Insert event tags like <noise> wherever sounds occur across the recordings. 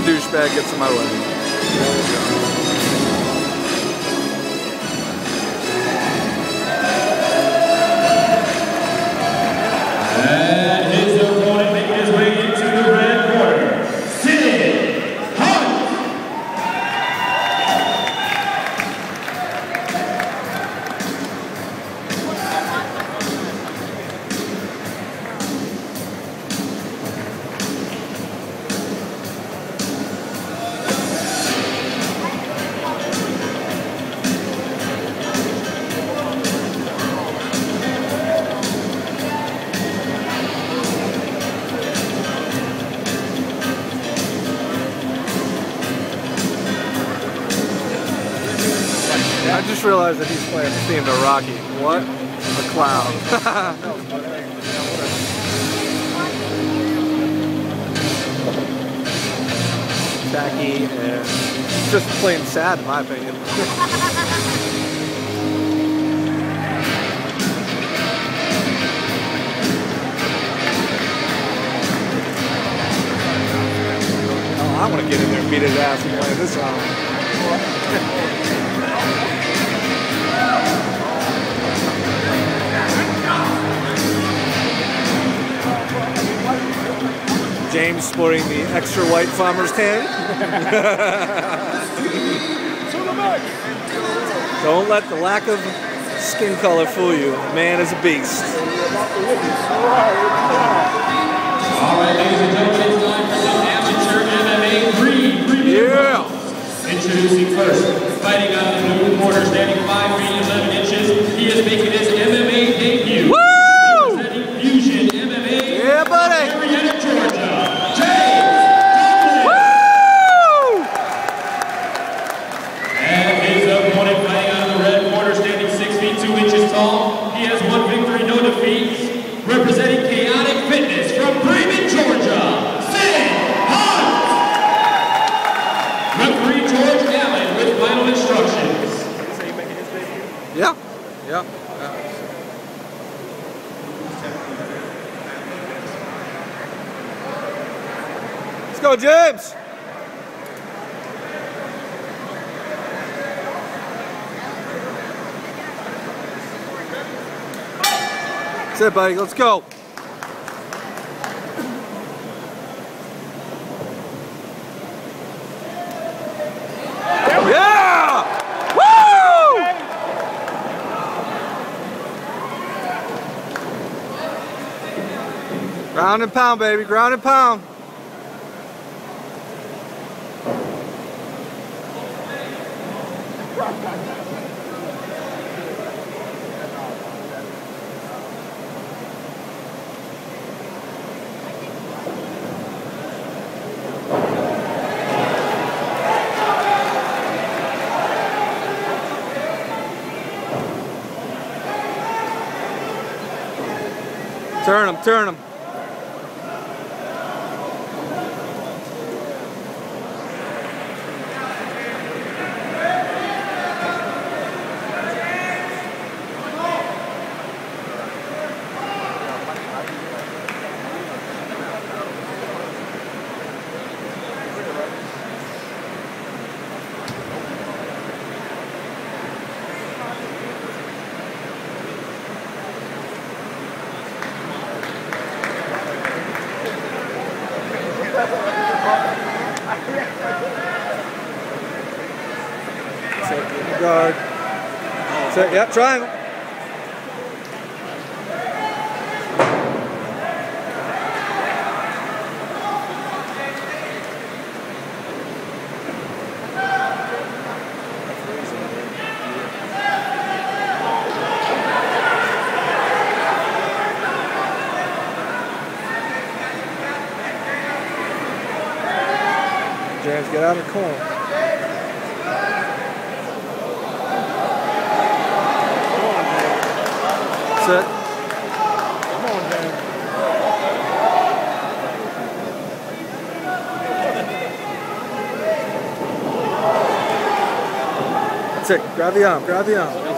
the douchebag gets in my way. And I just realized that he's playing the theme to Rocky. What? A clown. <laughs> Tacky and just plain sad in my opinion. <laughs> Oh, I want to get in there and beat his ass and play this song. James sporting the extra white farmer's tan. Don't let the lack of skin color fool you. Man is a beast. All right, ladies and gentlemen, it's time for some amateur MMA three premium Yeah. Introducing first, fighting out of the blue corner, standing 5 feet go, James. That's it, buddy. Let's go. Ground and pound, baby. Ground and pound. Turn him, turn him. Set, guard. Set, yeah, triangle. James, get out of the corner. Set. That's it. Grab the arm. Grab the arm.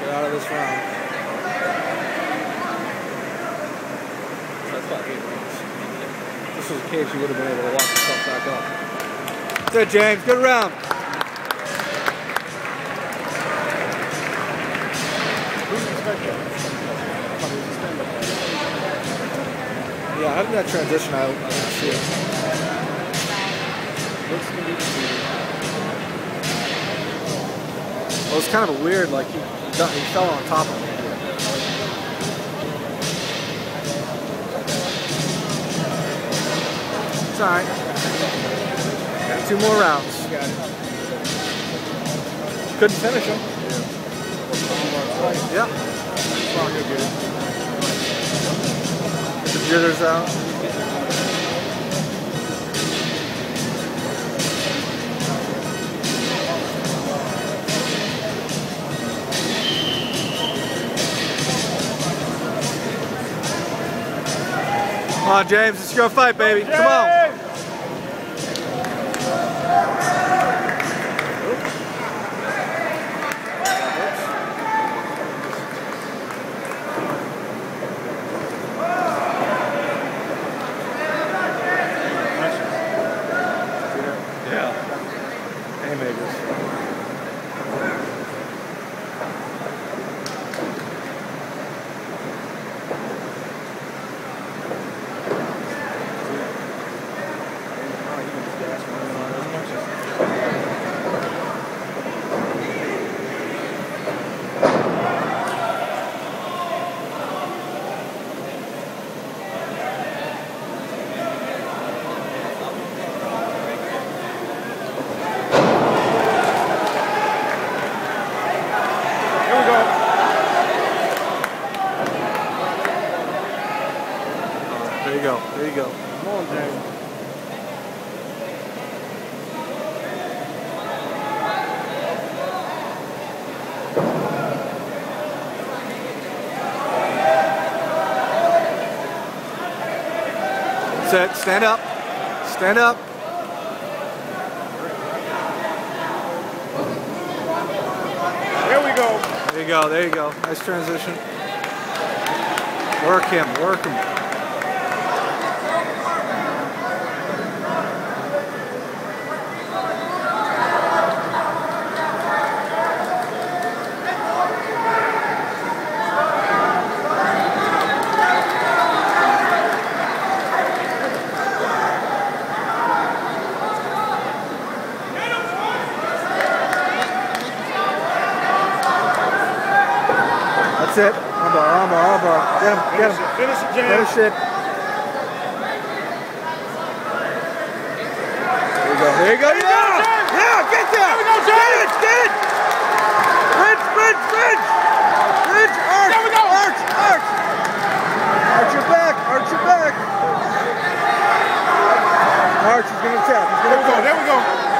Get out of this round. This was a case you would have been able to lock yourself back up. That's it, James. Good round. Yeah, how did that transition? I, I didn't see it. It's kind of weird, like he, he fell on top of me. It's alright. Got two more rounds. Got it. Couldn't finish him. Yeah. The jitters out. Come on, James. Let's go fight, baby. Come on. Yeah. Haymakers. Here we go. There you go. There. Come on, James. Set. Stand up. Stand up. Here we go. There you go. There you go. Nice transition. Work him. Work him. That's it. Armbar, armbar, armbar. Get him. Get him. Finish it, James. Finish it. There you go. There you go. Yeah! Yeah, get there! There we go, Get it! Get it! Bridge, bridge, bridge! Bridge, arch! There we go. Arch, arch! Arch your back, arch your back! Arch, he's gonna tap. He's There we gonna go. There we go.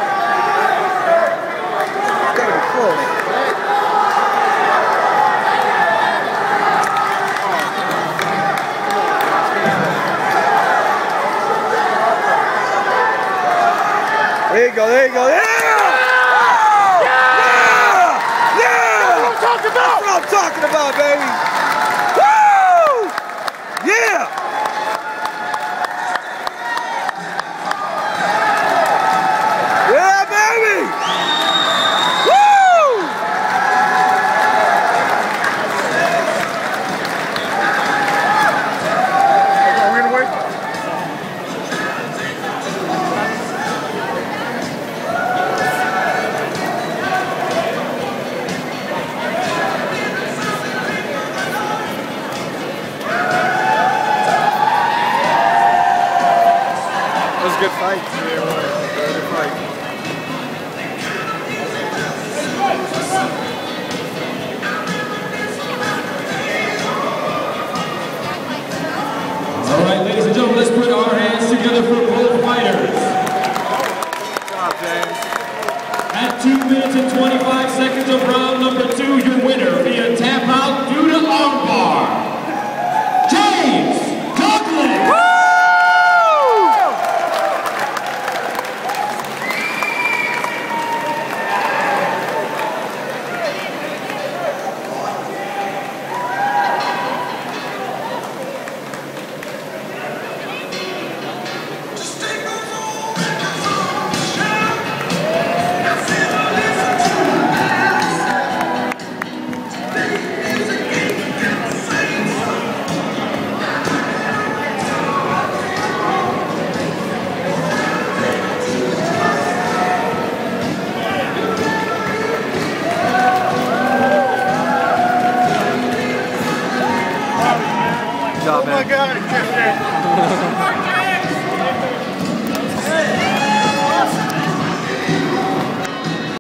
Fight. Yeah, it was. Very good fight. All right, ladies and gentlemen, let's put our hands together for both fighters. Good job, James. At 2 minutes and 25 seconds of round